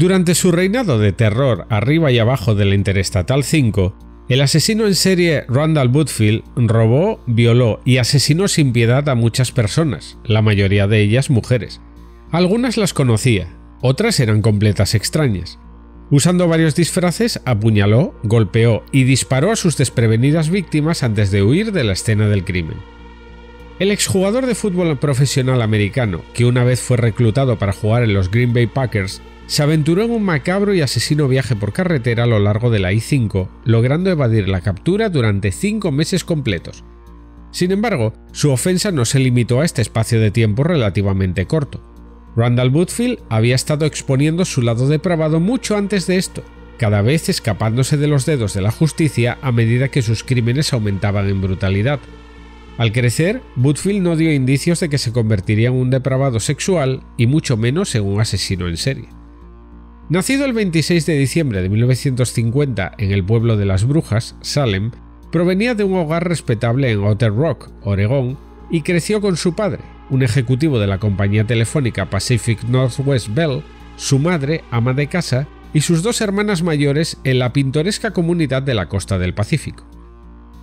Durante su reinado de terror arriba y abajo de la Interestatal 5, el asesino en serie Randall Woodfield robó, violó y asesinó sin piedad a muchas personas, la mayoría de ellas mujeres. Algunas las conocía, otras eran completas extrañas. Usando varios disfraces, apuñaló, golpeó y disparó a sus desprevenidas víctimas antes de huir de la escena del crimen. El exjugador de fútbol profesional americano, que una vez fue reclutado para jugar en los Green Bay Packers, se aventuró en un macabro y asesino viaje por carretera a lo largo de la I-5, logrando evadir la captura durante cinco meses completos. Sin embargo, su ofensa no se limitó a este espacio de tiempo relativamente corto. Randall Woodfield había estado exponiendo su lado depravado mucho antes de esto, cada vez escapándose de los dedos de la justicia a medida que sus crímenes aumentaban en brutalidad. Al crecer, Woodfield no dio indicios de que se convertiría en un depravado sexual y mucho menos en un asesino en serie. Nacido el 26 de diciembre de 1950 en el pueblo de las Brujas, Salem, provenía de un hogar respetable en Otter Rock, Oregón, y creció con su padre, un ejecutivo de la compañía telefónica Pacific Northwest Bell, su madre, ama de casa, y sus dos hermanas mayores en la pintoresca comunidad de la costa del Pacífico.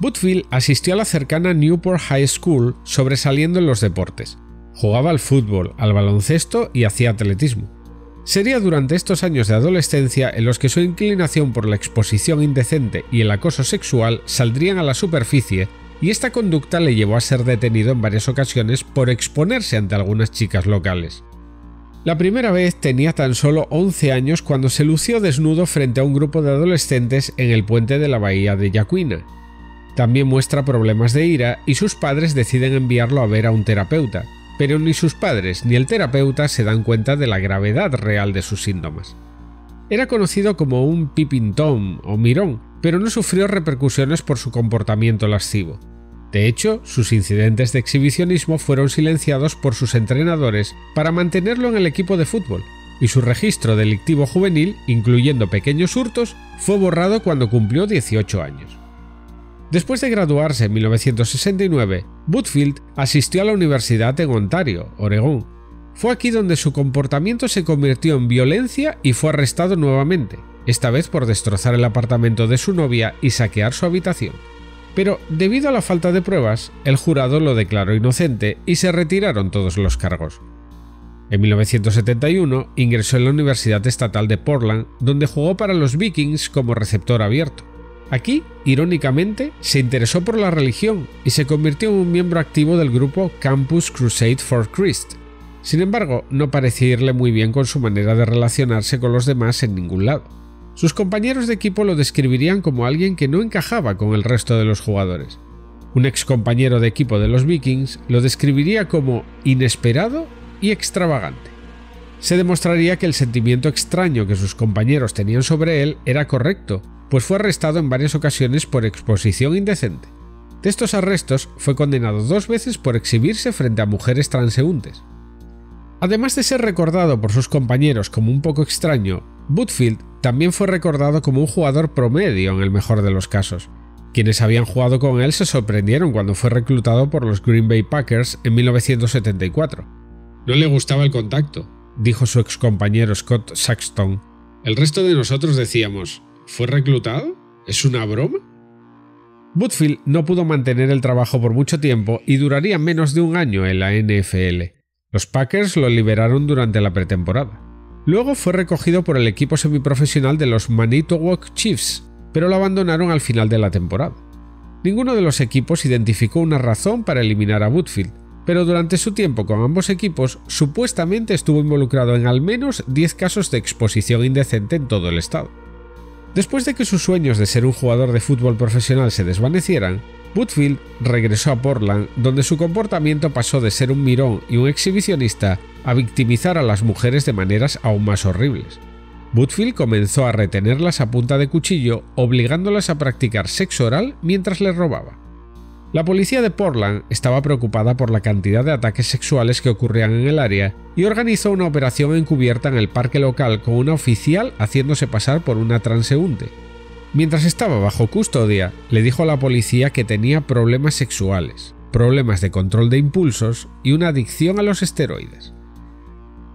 Woodfield asistió a la cercana Newport High School sobresaliendo en los deportes. Jugaba al fútbol, al baloncesto y hacía atletismo. Sería durante estos años de adolescencia en los que su inclinación por la exposición indecente y el acoso sexual saldrían a la superficie y esta conducta le llevó a ser detenido en varias ocasiones por exponerse ante algunas chicas locales. La primera vez tenía tan solo 11 años cuando se lució desnudo frente a un grupo de adolescentes en el puente de la bahía de Yacuina. También muestra problemas de ira y sus padres deciden enviarlo a ver a un terapeuta, pero ni sus padres ni el terapeuta se dan cuenta de la gravedad real de sus síntomas. Era conocido como un pipintón o mirón, pero no sufrió repercusiones por su comportamiento lascivo. De hecho, sus incidentes de exhibicionismo fueron silenciados por sus entrenadores para mantenerlo en el equipo de fútbol, y su registro delictivo juvenil, incluyendo pequeños hurtos, fue borrado cuando cumplió 18 años. Después de graduarse en 1969, Woodfield asistió a la Universidad en Ontario, Oregón. Fue aquí donde su comportamiento se convirtió en violencia y fue arrestado nuevamente, esta vez por destrozar el apartamento de su novia y saquear su habitación. Pero debido a la falta de pruebas, el jurado lo declaró inocente y se retiraron todos los cargos. En 1971 ingresó en la Universidad Estatal de Portland, donde jugó para los Vikings como receptor abierto. Aquí, irónicamente, se interesó por la religión y se convirtió en un miembro activo del grupo Campus Crusade for Christ. Sin embargo, no parecía irle muy bien con su manera de relacionarse con los demás en ningún lado. Sus compañeros de equipo lo describirían como alguien que no encajaba con el resto de los jugadores. Un ex compañero de equipo de los Vikings lo describiría como inesperado y extravagante. Se demostraría que el sentimiento extraño que sus compañeros tenían sobre él era correcto pues fue arrestado en varias ocasiones por exposición indecente. De estos arrestos fue condenado dos veces por exhibirse frente a mujeres transeúntes. Además de ser recordado por sus compañeros como un poco extraño, Woodfield también fue recordado como un jugador promedio en el mejor de los casos. Quienes habían jugado con él se sorprendieron cuando fue reclutado por los Green Bay Packers en 1974. No le gustaba el contacto, dijo su ex compañero Scott Saxton. El resto de nosotros decíamos, ¿Fue reclutado? ¿Es una broma? Woodfield no pudo mantener el trabajo por mucho tiempo y duraría menos de un año en la NFL. Los Packers lo liberaron durante la pretemporada. Luego fue recogido por el equipo semiprofesional de los Manitowoc Chiefs, pero lo abandonaron al final de la temporada. Ninguno de los equipos identificó una razón para eliminar a Woodfield, pero durante su tiempo con ambos equipos supuestamente estuvo involucrado en al menos 10 casos de exposición indecente en todo el estado. Después de que sus sueños de ser un jugador de fútbol profesional se desvanecieran, Woodfield regresó a Portland, donde su comportamiento pasó de ser un mirón y un exhibicionista a victimizar a las mujeres de maneras aún más horribles. Woodfield comenzó a retenerlas a punta de cuchillo, obligándolas a practicar sexo oral mientras les robaba. La policía de Portland estaba preocupada por la cantidad de ataques sexuales que ocurrían en el área y organizó una operación encubierta en el parque local con una oficial haciéndose pasar por una transeúnte. Mientras estaba bajo custodia, le dijo a la policía que tenía problemas sexuales, problemas de control de impulsos y una adicción a los esteroides.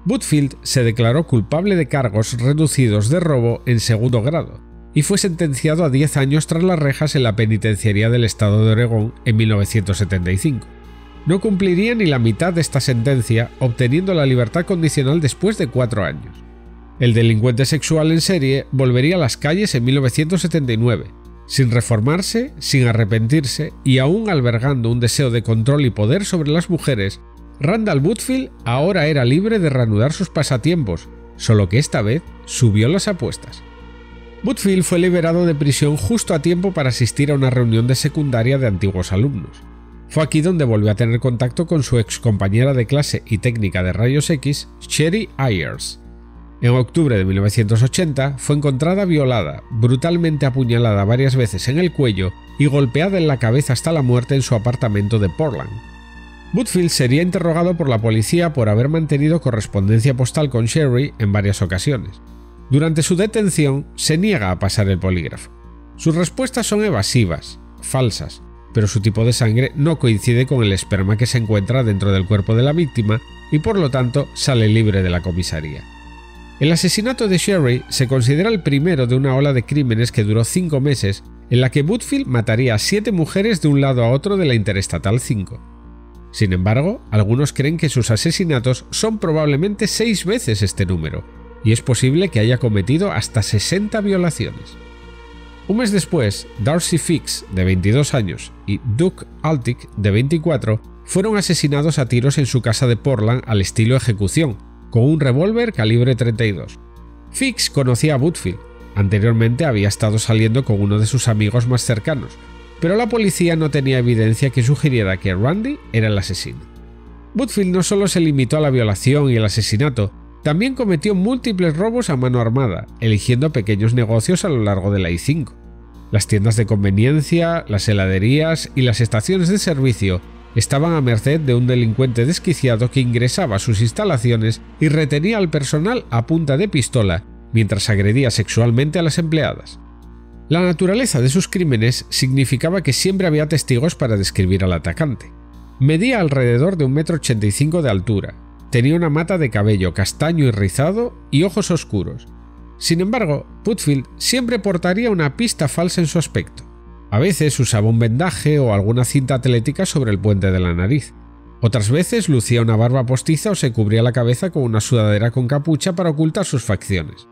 Butfield se declaró culpable de cargos reducidos de robo en segundo grado y fue sentenciado a 10 años tras las rejas en la penitenciaría del estado de Oregón en 1975. No cumpliría ni la mitad de esta sentencia, obteniendo la libertad condicional después de cuatro años. El delincuente sexual en serie volvería a las calles en 1979, sin reformarse, sin arrepentirse y aún albergando un deseo de control y poder sobre las mujeres, Randall Woodfield ahora era libre de reanudar sus pasatiempos, solo que esta vez subió las apuestas. Woodfield fue liberado de prisión justo a tiempo para asistir a una reunión de secundaria de antiguos alumnos. Fue aquí donde volvió a tener contacto con su ex compañera de clase y técnica de rayos X, Sherry Ayers. En octubre de 1980 fue encontrada violada, brutalmente apuñalada varias veces en el cuello y golpeada en la cabeza hasta la muerte en su apartamento de Portland. Woodfield sería interrogado por la policía por haber mantenido correspondencia postal con Sherry en varias ocasiones. Durante su detención se niega a pasar el polígrafo. Sus respuestas son evasivas, falsas, pero su tipo de sangre no coincide con el esperma que se encuentra dentro del cuerpo de la víctima y por lo tanto sale libre de la comisaría. El asesinato de Sherry se considera el primero de una ola de crímenes que duró cinco meses en la que Woodfield mataría a siete mujeres de un lado a otro de la Interestatal 5. Sin embargo, algunos creen que sus asesinatos son probablemente seis veces este número, y es posible que haya cometido hasta 60 violaciones. Un mes después, Darcy Fix, de 22 años, y Duke Altic, de 24, fueron asesinados a tiros en su casa de Portland al estilo ejecución, con un revólver calibre 32. Fix conocía a Woodfield, anteriormente había estado saliendo con uno de sus amigos más cercanos, pero la policía no tenía evidencia que sugiriera que Randy era el asesino. Woodfield no solo se limitó a la violación y el asesinato, también cometió múltiples robos a mano armada, eligiendo pequeños negocios a lo largo de la I-5. Las tiendas de conveniencia, las heladerías y las estaciones de servicio estaban a merced de un delincuente desquiciado que ingresaba a sus instalaciones y retenía al personal a punta de pistola mientras agredía sexualmente a las empleadas. La naturaleza de sus crímenes significaba que siempre había testigos para describir al atacante. Medía alrededor de un metro ochenta y cinco de altura, tenía una mata de cabello castaño y rizado y ojos oscuros. Sin embargo, Putfield siempre portaría una pista falsa en su aspecto. A veces usaba un vendaje o alguna cinta atlética sobre el puente de la nariz. Otras veces lucía una barba postiza o se cubría la cabeza con una sudadera con capucha para ocultar sus facciones.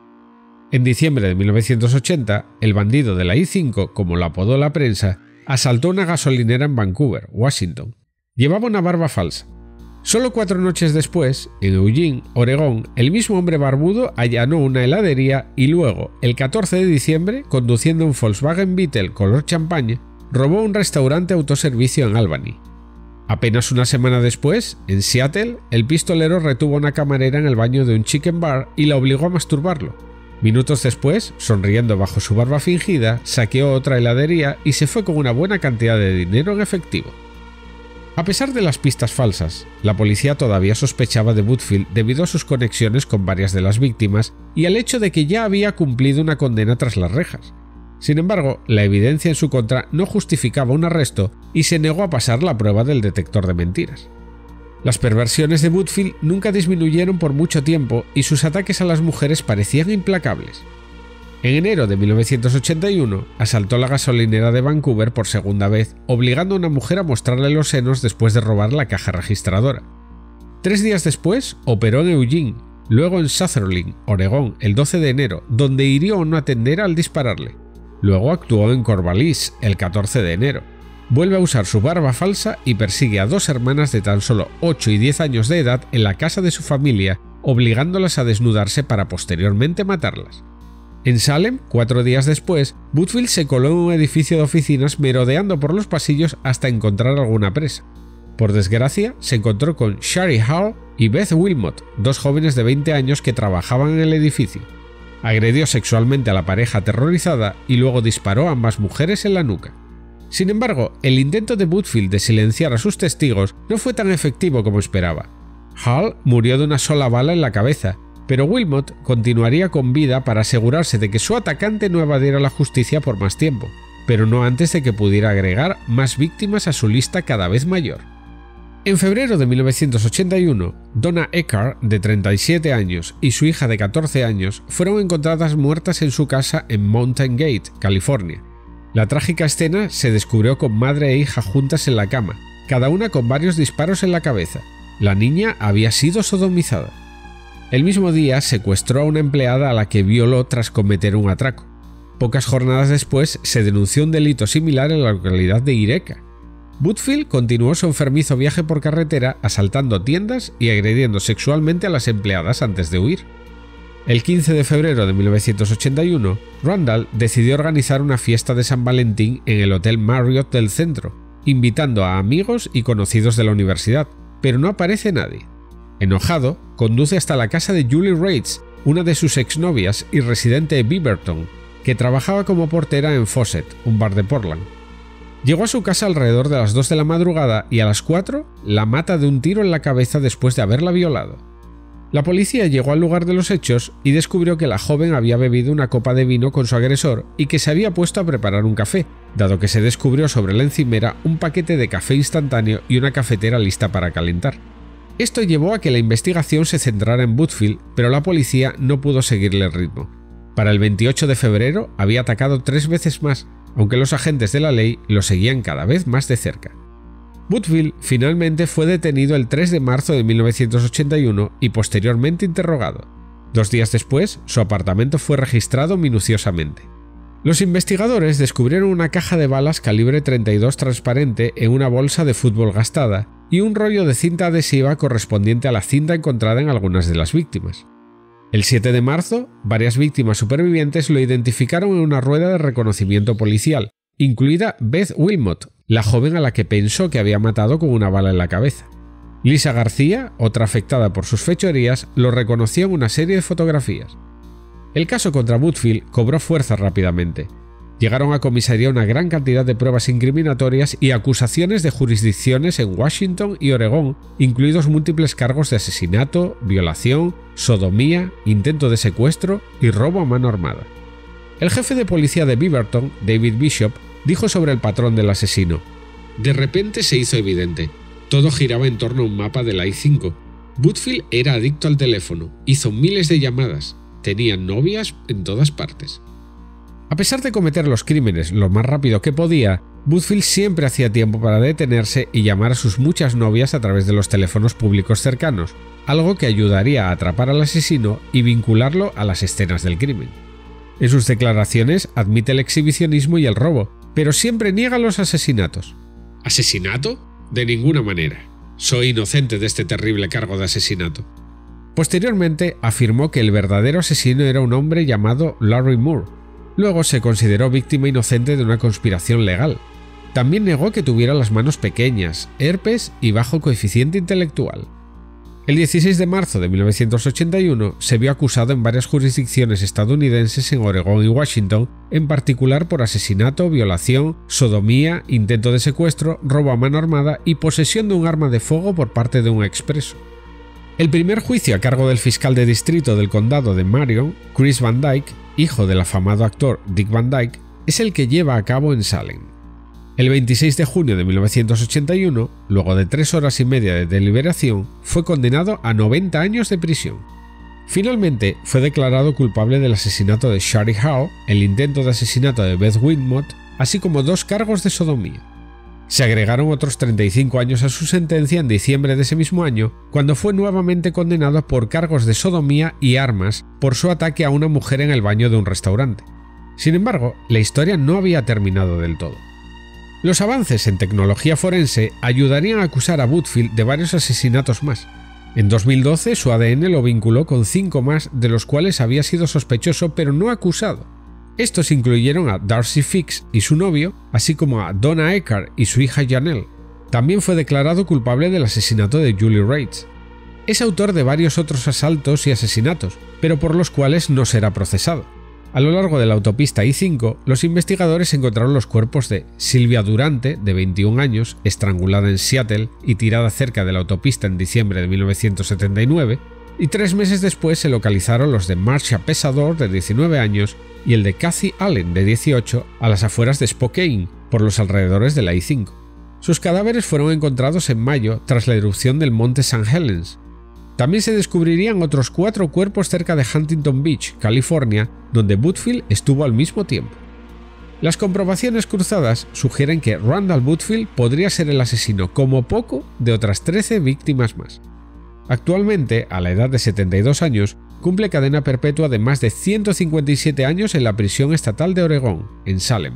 En diciembre de 1980, el bandido de la I-5, como lo apodó la prensa, asaltó una gasolinera en Vancouver, Washington. Llevaba una barba falsa. Solo cuatro noches después, en Eugene, Oregón, el mismo hombre barbudo allanó una heladería y luego, el 14 de diciembre, conduciendo un Volkswagen Beetle color champagne, robó un restaurante autoservicio en Albany. Apenas una semana después, en Seattle, el pistolero retuvo a una camarera en el baño de un chicken bar y la obligó a masturbarlo. Minutos después, sonriendo bajo su barba fingida, saqueó otra heladería y se fue con una buena cantidad de dinero en efectivo. A pesar de las pistas falsas, la policía todavía sospechaba de Woodfield debido a sus conexiones con varias de las víctimas y al hecho de que ya había cumplido una condena tras las rejas. Sin embargo, la evidencia en su contra no justificaba un arresto y se negó a pasar la prueba del detector de mentiras. Las perversiones de Woodfield nunca disminuyeron por mucho tiempo y sus ataques a las mujeres parecían implacables. En enero de 1981 asaltó la gasolinera de Vancouver por segunda vez, obligando a una mujer a mostrarle los senos después de robar la caja registradora. Tres días después operó en Eugene, luego en Sutherland, Oregón, el 12 de enero, donde hirió a una tendera al dispararle. Luego actuó en Corvallis el 14 de enero vuelve a usar su barba falsa y persigue a dos hermanas de tan solo 8 y 10 años de edad en la casa de su familia, obligándolas a desnudarse para posteriormente matarlas. En Salem, cuatro días después, Woodfield se coló en un edificio de oficinas merodeando por los pasillos hasta encontrar alguna presa. Por desgracia, se encontró con Shari Hall y Beth Wilmot, dos jóvenes de 20 años que trabajaban en el edificio. Agredió sexualmente a la pareja aterrorizada y luego disparó a ambas mujeres en la nuca. Sin embargo, el intento de Woodfield de silenciar a sus testigos no fue tan efectivo como esperaba. Hall murió de una sola bala en la cabeza, pero Wilmot continuaría con vida para asegurarse de que su atacante no evadiera la justicia por más tiempo, pero no antes de que pudiera agregar más víctimas a su lista cada vez mayor. En febrero de 1981, Donna Eckhart, de 37 años, y su hija de 14 años fueron encontradas muertas en su casa en Mountain Gate, California. La trágica escena se descubrió con madre e hija juntas en la cama, cada una con varios disparos en la cabeza. La niña había sido sodomizada. El mismo día secuestró a una empleada a la que violó tras cometer un atraco. Pocas jornadas después se denunció un delito similar en la localidad de Ireca. Butfield continuó su enfermizo viaje por carretera asaltando tiendas y agrediendo sexualmente a las empleadas antes de huir. El 15 de febrero de 1981, Randall decidió organizar una fiesta de San Valentín en el Hotel Marriott del centro, invitando a amigos y conocidos de la universidad, pero no aparece nadie. Enojado, conduce hasta la casa de Julie Rates, una de sus exnovias y residente de Beaverton, que trabajaba como portera en Fawcett, un bar de Portland. Llegó a su casa alrededor de las 2 de la madrugada y a las 4 la mata de un tiro en la cabeza después de haberla violado. La policía llegó al lugar de los hechos y descubrió que la joven había bebido una copa de vino con su agresor y que se había puesto a preparar un café, dado que se descubrió sobre la encimera un paquete de café instantáneo y una cafetera lista para calentar. Esto llevó a que la investigación se centrara en Butfield, pero la policía no pudo seguirle el ritmo. Para el 28 de febrero había atacado tres veces más, aunque los agentes de la ley lo seguían cada vez más de cerca. Butfield finalmente fue detenido el 3 de marzo de 1981 y posteriormente interrogado. Dos días después, su apartamento fue registrado minuciosamente. Los investigadores descubrieron una caja de balas calibre 32 transparente en una bolsa de fútbol gastada y un rollo de cinta adhesiva correspondiente a la cinta encontrada en algunas de las víctimas. El 7 de marzo, varias víctimas supervivientes lo identificaron en una rueda de reconocimiento policial, incluida Beth Wilmot, la joven a la que pensó que había matado con una bala en la cabeza. Lisa García, otra afectada por sus fechorías, lo reconoció en una serie de fotografías. El caso contra Butfield cobró fuerza rápidamente. Llegaron a comisaría una gran cantidad de pruebas incriminatorias y acusaciones de jurisdicciones en Washington y Oregón, incluidos múltiples cargos de asesinato, violación, sodomía, intento de secuestro y robo a mano armada. El jefe de policía de Beaverton, David Bishop, dijo sobre el patrón del asesino. De repente se hizo evidente. Todo giraba en torno a un mapa de la I-5. Butfield era adicto al teléfono, hizo miles de llamadas, tenía novias en todas partes. A pesar de cometer los crímenes lo más rápido que podía, Butfield siempre hacía tiempo para detenerse y llamar a sus muchas novias a través de los teléfonos públicos cercanos, algo que ayudaría a atrapar al asesino y vincularlo a las escenas del crimen. En sus declaraciones admite el exhibicionismo y el robo, pero siempre niega los asesinatos. ¿Asesinato? De ninguna manera. Soy inocente de este terrible cargo de asesinato. Posteriormente afirmó que el verdadero asesino era un hombre llamado Larry Moore, Luego se consideró víctima inocente de una conspiración legal. También negó que tuviera las manos pequeñas, herpes y bajo coeficiente intelectual. El 16 de marzo de 1981 se vio acusado en varias jurisdicciones estadounidenses en Oregón y Washington, en particular por asesinato, violación, sodomía, intento de secuestro, robo a mano armada y posesión de un arma de fuego por parte de un expreso. El primer juicio a cargo del fiscal de distrito del condado de Marion, Chris Van Dyke, hijo del afamado actor Dick Van Dyke, es el que lleva a cabo en Salem. El 26 de junio de 1981, luego de tres horas y media de deliberación, fue condenado a 90 años de prisión. Finalmente, fue declarado culpable del asesinato de Shari Howe, el intento de asesinato de Beth Whitmore, así como dos cargos de sodomía. Se agregaron otros 35 años a su sentencia en diciembre de ese mismo año, cuando fue nuevamente condenado por cargos de sodomía y armas por su ataque a una mujer en el baño de un restaurante. Sin embargo, la historia no había terminado del todo. Los avances en tecnología forense ayudarían a acusar a Butfield de varios asesinatos más. En 2012 su ADN lo vinculó con cinco más de los cuales había sido sospechoso pero no acusado, estos incluyeron a Darcy Fix y su novio, así como a Donna Eckhart y su hija Janelle. También fue declarado culpable del asesinato de Julie Rates. Es autor de varios otros asaltos y asesinatos, pero por los cuales no será procesado. A lo largo de la autopista I-5, los investigadores encontraron los cuerpos de Silvia Durante, de 21 años, estrangulada en Seattle y tirada cerca de la autopista en diciembre de 1979, y tres meses después se localizaron los de Marcia Pesador, de 19 años, y el de Kathy Allen, de 18, a las afueras de Spokane, por los alrededores de la I-5. Sus cadáveres fueron encontrados en mayo tras la erupción del monte St. Helens. También se descubrirían otros cuatro cuerpos cerca de Huntington Beach, California, donde Butfield estuvo al mismo tiempo. Las comprobaciones cruzadas sugieren que Randall Butfield podría ser el asesino como poco de otras 13 víctimas más. Actualmente, a la edad de 72 años, cumple cadena perpetua de más de 157 años en la prisión estatal de Oregón, en Salem.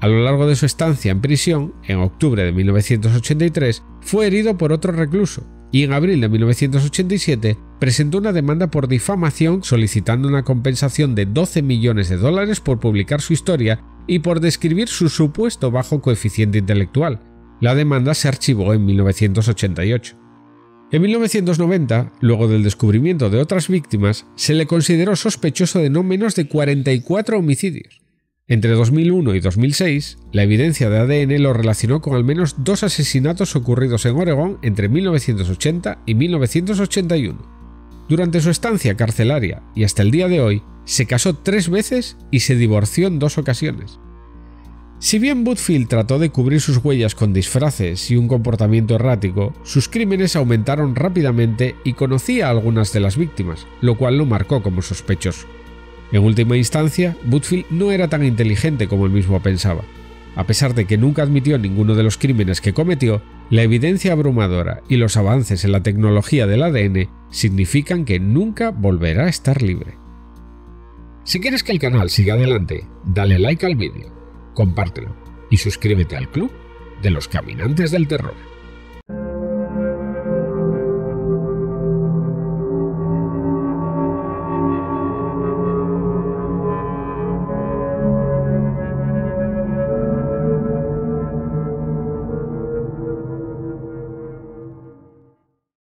A lo largo de su estancia en prisión, en octubre de 1983, fue herido por otro recluso y en abril de 1987 presentó una demanda por difamación solicitando una compensación de 12 millones de dólares por publicar su historia y por describir su supuesto bajo coeficiente intelectual. La demanda se archivó en 1988. En 1990, luego del descubrimiento de otras víctimas, se le consideró sospechoso de no menos de 44 homicidios. Entre 2001 y 2006, la evidencia de ADN lo relacionó con al menos dos asesinatos ocurridos en Oregón entre 1980 y 1981. Durante su estancia carcelaria y hasta el día de hoy, se casó tres veces y se divorció en dos ocasiones. Si bien Butfield trató de cubrir sus huellas con disfraces y un comportamiento errático, sus crímenes aumentaron rápidamente y conocía a algunas de las víctimas, lo cual lo marcó como sospechoso. En última instancia, Butfield no era tan inteligente como él mismo pensaba. A pesar de que nunca admitió ninguno de los crímenes que cometió, la evidencia abrumadora y los avances en la tecnología del ADN significan que nunca volverá a estar libre. Si quieres que el canal siga adelante, dale like al vídeo compártelo y suscríbete al club de los caminantes del terror.